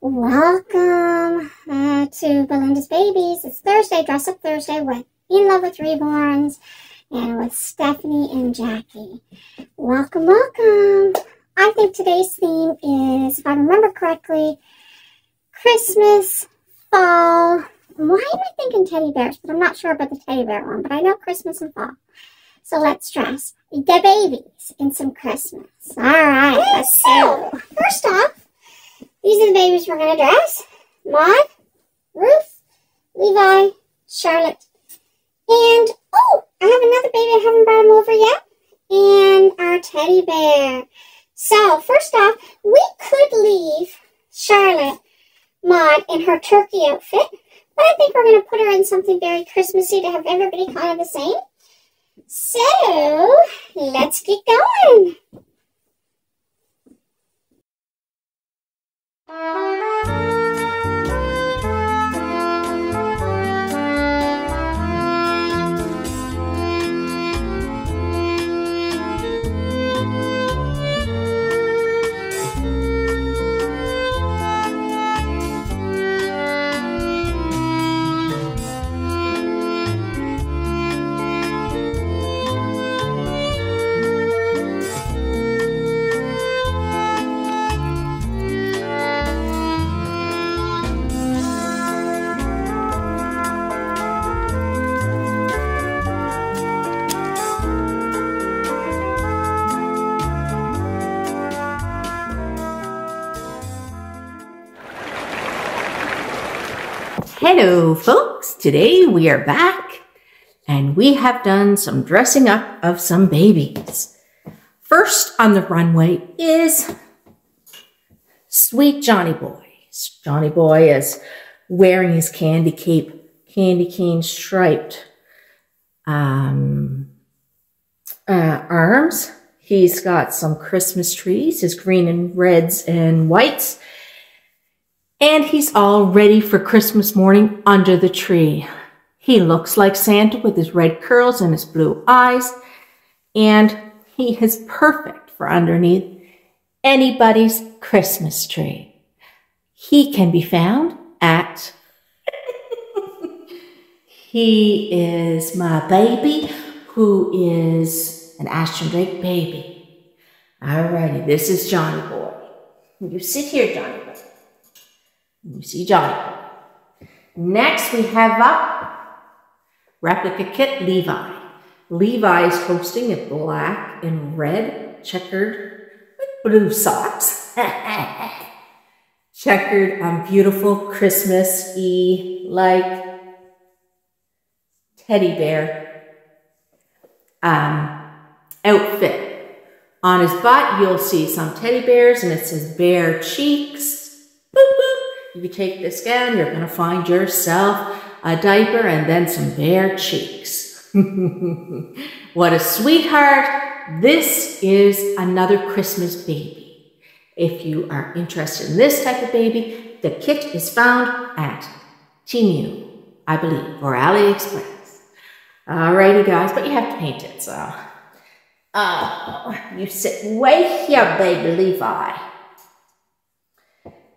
Welcome uh, to Belinda's Babies. It's Thursday, Dress Up Thursday with In Love with Reborns and with Stephanie and Jackie. Welcome, welcome. I think today's theme is, if I remember correctly, Christmas, fall. Why am I thinking teddy bears? But I'm not sure about the teddy bear one, but I know Christmas and fall. So let's dress the babies in some Christmas. All right, let's go. First off, these are the babies we're going to dress. Maud, Ruth, Levi, Charlotte, and, oh, I have another baby I haven't brought him over yet, and our teddy bear. So, first off, we could leave Charlotte, Maud, in her turkey outfit, but I think we're going to put her in something very Christmassy to have everybody kind of the same. So, let's get going. Música Hello, folks. Today we are back and we have done some dressing up of some babies. First on the runway is Sweet Johnny Boy. Johnny Boy is wearing his candy cape, candy cane striped um, uh, arms. He's got some Christmas trees, his green and reds and whites and he's all ready for Christmas morning under the tree. He looks like Santa with his red curls and his blue eyes, and he is perfect for underneath anybody's Christmas tree. He can be found at He is my baby who is an Ashton Drake baby. Alrighty, this is Johnny Boy. You sit here, Johnny Boy. You see Johnny. Next, we have up replica kit Levi. Levi is hosting a black and red checkered with blue socks. checkered um, beautiful Christmas-y like teddy bear um, outfit. On his butt, you'll see some teddy bears and it says bear cheeks. If you take this down, you're going to find yourself a diaper and then some bare cheeks. what a sweetheart. This is another Christmas baby. If you are interested in this type of baby, the kit is found at Temu, I believe, or AliExpress. Alrighty, guys, but you have to paint it, so. Oh, you sit way here, baby Levi.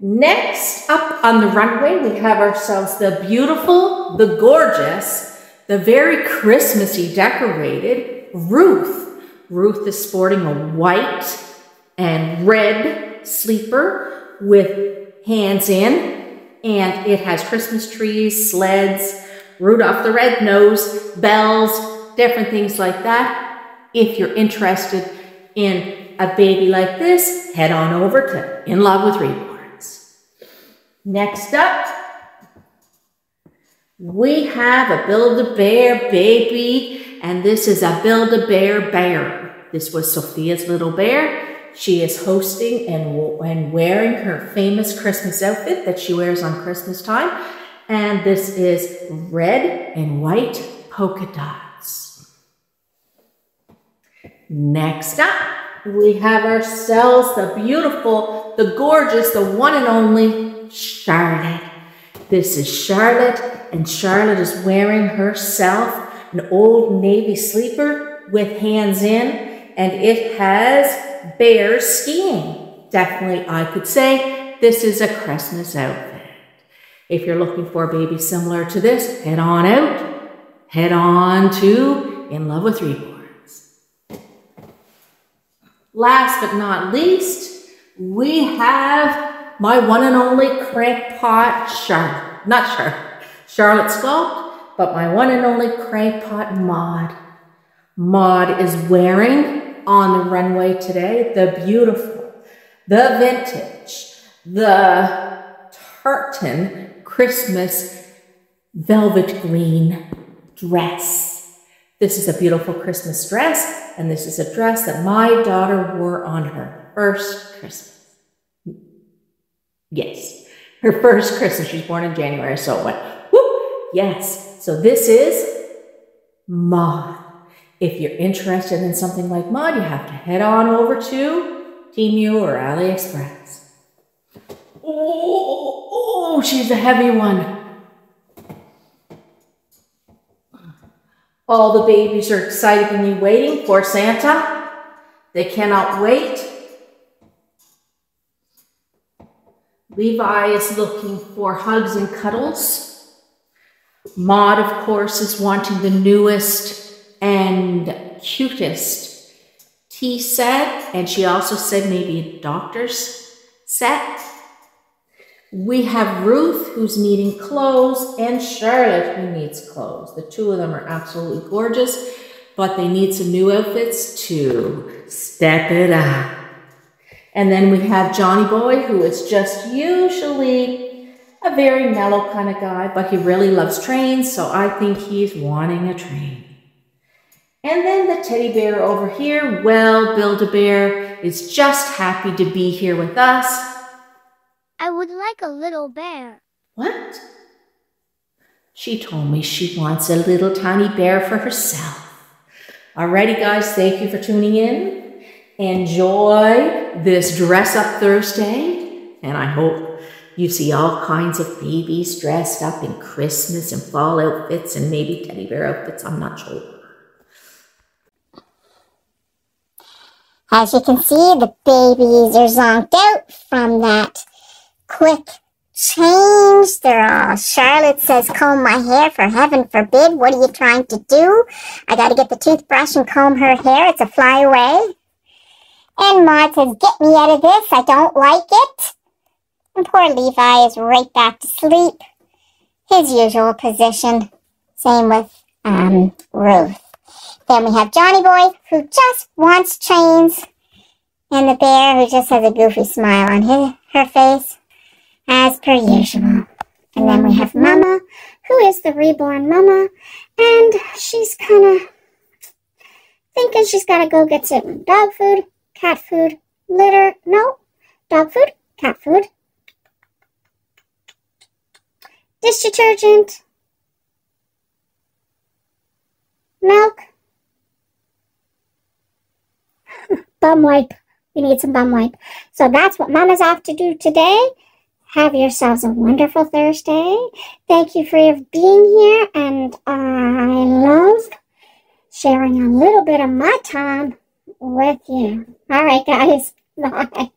Next up on the runway, we have ourselves the beautiful, the gorgeous, the very Christmassy decorated Ruth. Ruth is sporting a white and red sleeper with hands in, and it has Christmas trees, sleds, Rudolph the Red-Nose, bells, different things like that. If you're interested in a baby like this, head on over to In Love with Reborn. Next up, we have a Build-A-Bear baby, and this is a Build-A-Bear bear. This was Sophia's little bear. She is hosting and, and wearing her famous Christmas outfit that she wears on Christmas time. And this is red and white polka dots. Next up, we have ourselves the beautiful, the gorgeous, the one and only Charlotte. This is Charlotte, and Charlotte is wearing herself an old navy sleeper with hands in, and it has bear skiing. Definitely, I could say, this is a Christmas outfit. If you're looking for a baby similar to this, head on out. Head on to In Love with Reborns. Last but not least, we have my one and only crankpot Charlotte. Not Charlotte, Charlotte Sculpt, but my one and only crankpot Maud. Maud is wearing on the runway today the beautiful, the vintage, the tartan Christmas velvet green dress. This is a beautiful Christmas dress, and this is a dress that my daughter wore on her first Christmas. Yes, her first Christmas. She's born in January, so it went, whoop, yes. So this is Maud. If you're interested in something like Maud, you have to head on over to Temu or AliExpress. Oh, oh, she's a heavy one. All the babies are excitedly waiting for Santa. They cannot wait. Levi is looking for hugs and cuddles. Maud, of course, is wanting the newest and cutest tea set. And she also said maybe a doctor's set. We have Ruth, who's needing clothes, and Charlotte, who needs clothes. The two of them are absolutely gorgeous, but they need some new outfits to step it up. And then we have Johnny Boy, who is just usually a very mellow kind of guy, but he really loves trains, so I think he's wanting a train. And then the teddy bear over here, well, Build-A-Bear is just happy to be here with us. I would like a little bear. What? She told me she wants a little tiny bear for herself. Alrighty, guys, thank you for tuning in. Enjoy this Dress Up Thursday, and I hope you see all kinds of babies dressed up in Christmas and fall outfits and maybe teddy bear outfits. I'm not sure. As you can see, the babies are zonked out from that quick change. They're all, Charlotte says, comb my hair for heaven forbid. What are you trying to do? I got to get the toothbrush and comb her hair. It's a flyaway. And Maud says, get me out of this. I don't like it. And poor Levi is right back to sleep. His usual position. Same with um, Ruth. Then we have Johnny Boy, who just wants chains. And the bear, who just has a goofy smile on his, her face as per usual. And then we have Mama, who is the reborn Mama, and she's kind of thinking she's got to go get some dog food, cat food, litter, no, dog food, cat food, dish detergent, milk, bum wipe. We need some bum wipe. So that's what Mama's off to do today. Have yourselves a wonderful Thursday. Thank you for being here, and I love sharing a little bit of my time with you. All right, guys. Bye.